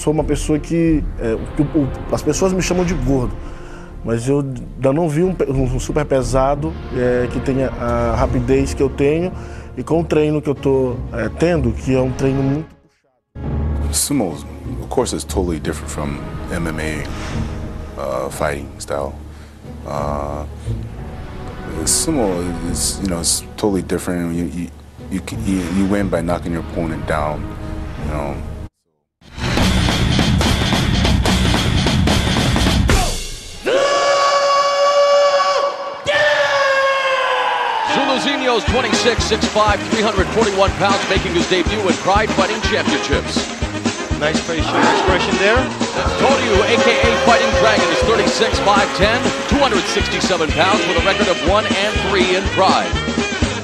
Sou uma pessoa que, é, o, as pessoas me chamam de gordo, mas eu ainda não vi um, um super pesado é, que tenha a rapidez que eu tenho e com o treino que eu estou é, tendo, que é um treino muito. Sumo, of course, is totally different from MMA uh, fighting style. Uh, sumo is, you know, it's totally different. You, you, you, you win by knocking your opponent down, you know. Zuluzinho's 26, 6'5", 341 pounds, making his debut in Pride Fighting Championships. Nice facial expression there. Toriu, aka Fighting Dragon, is 36, 5'10", 267 pounds, with a record of 1 and 3 in Pride.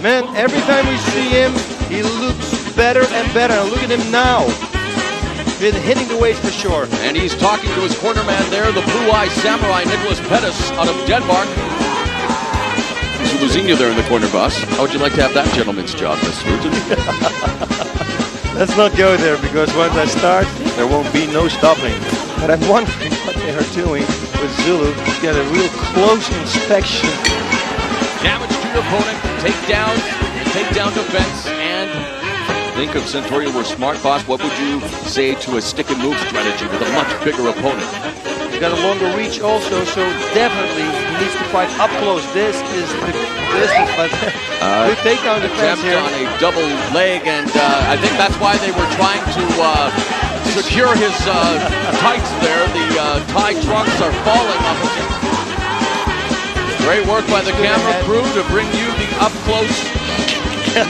Man, every time we see him, he looks better and better. And look at him now. Been hitting the weights for sure. And he's talking to his corner man there, the blue-eyed samurai Nicholas Pettas out of Denmark. Zuluzinho there in the corner, Bas. How would you like to have that gentleman's job, Mr. Rutten? Let's not go there because once I start, there won't be no stopping. But I'm wondering what they are doing with Zulu to get a real close inspection. Damage to your opponent, take down, take down defense, and think of Centurion were smart, Bas. What would you say to a stick and move strategy with a much bigger opponent? He's got a longer reach also, so definitely he needs to fight up close. This is the business, but Uh, good takedown defense here. on a double leg, and uh, I think that's why they were trying to uh, secure his uh, tights there. The uh, tie trunks are falling off of him. Great work by the camera crew to bring you the up-close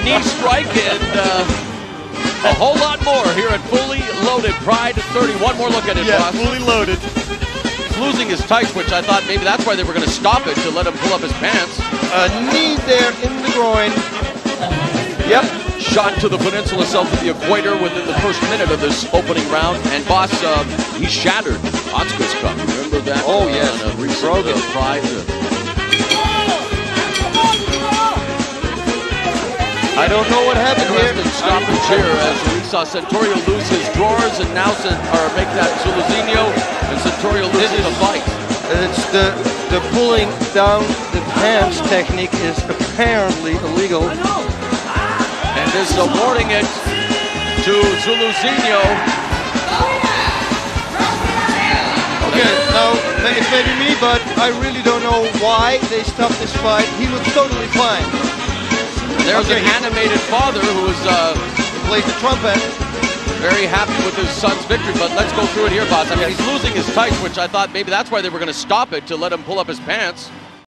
knee strike and uh, a whole lot more here at Fully Loaded Pride 30. One more look at it, Yeah, Bas. fully loaded. Losing his tights, which I thought maybe that's why they were going to stop it to let him pull up his pants. A knee there in the groin. Yep. Shot to the peninsula south of the equator within the first minute of this opening round. And Bas, uh, he shattered Otska's cup. Remember that? Oh, uh, yes. on a recent Broke uh, Pride. I don't know what happened here. Interesting stoppage here as we saw Centurio lose his drawers and now Cent- or make that Zuluzinho and Centurio loses the the the pulling down the pants technique is apparently illegal. And is awarding it to Zuluzinho. Okay, now it's maybe me, but I really don't know why they stopped this fight. He looks totally fine. There's Okay, an animated father who is uh, plays the trumpet. Very happy with his son's victory, but let's go through it here, Bas. I mean, he's losing his tights, which I thought maybe that's why they were going to stop it to let him pull up his pants.